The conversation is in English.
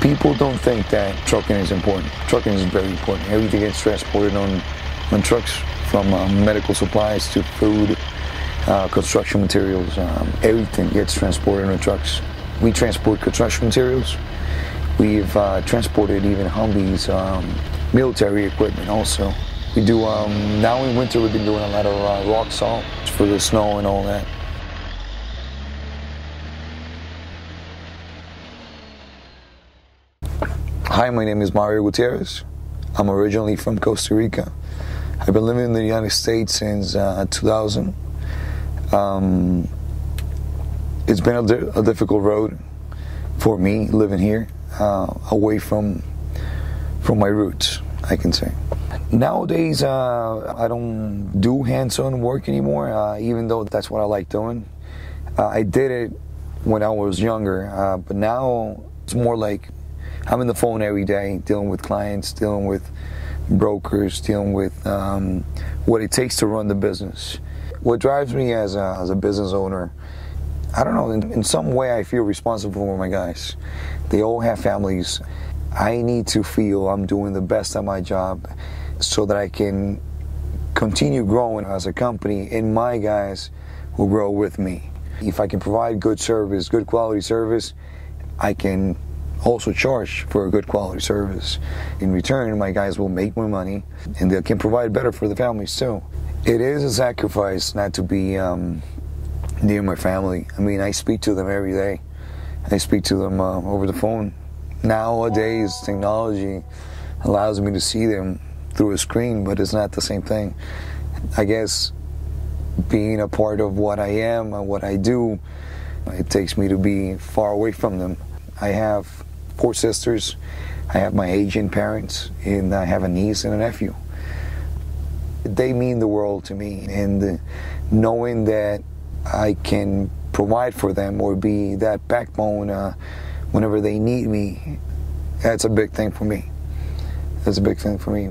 People don't think that trucking is important. Trucking is very important. Everything gets transported on, on trucks, from uh, medical supplies to food, uh, construction materials. Um, everything gets transported on trucks. We transport construction materials. We've uh, transported even Humvees, um, military equipment also. We do, um, now in winter, we've been doing a lot of uh, rock salt for the snow and all that. Hi, my name is Mario Gutierrez. I'm originally from Costa Rica. I've been living in the United States since uh, 2000. Um, it's been a, di- a, difficult road for me living here, uh, away from from my roots, I can say. Nowadays, uh, I don't do hands-on work anymore, uh, even though that's what I like doing. Uh, I did it when I was younger, uh, but now it's more like I'm in the phone every day, dealing with clients, dealing with brokers, dealing with um, what it takes to run the business. What drives me as a, as a business owner, I don't know, in, in some way I feel responsible for my guys. They all have families. I need to feel I'm doing the best at my job so that I can continue growing as a company and my guys will grow with me. If I can provide good service, good quality service, I can also charge for a good quality service. In return, my guys will make more money and they can provide better for the families too. It is a sacrifice not to be um, near my family. I mean, I speak to them every day. I speak to them uh, over the phone. Nowadays, technology allows me to see them through a screen, but it's not the same thing. I guess being a part of what I am and what I do, it takes me to be far away from them. I have four sisters. I have my Asian parents, and I have a niece and a nephew. They mean the world to me, and knowing that I can provide for them or be that backbone uh, whenever they need me, that's a big thing for me. That's a big thing for me.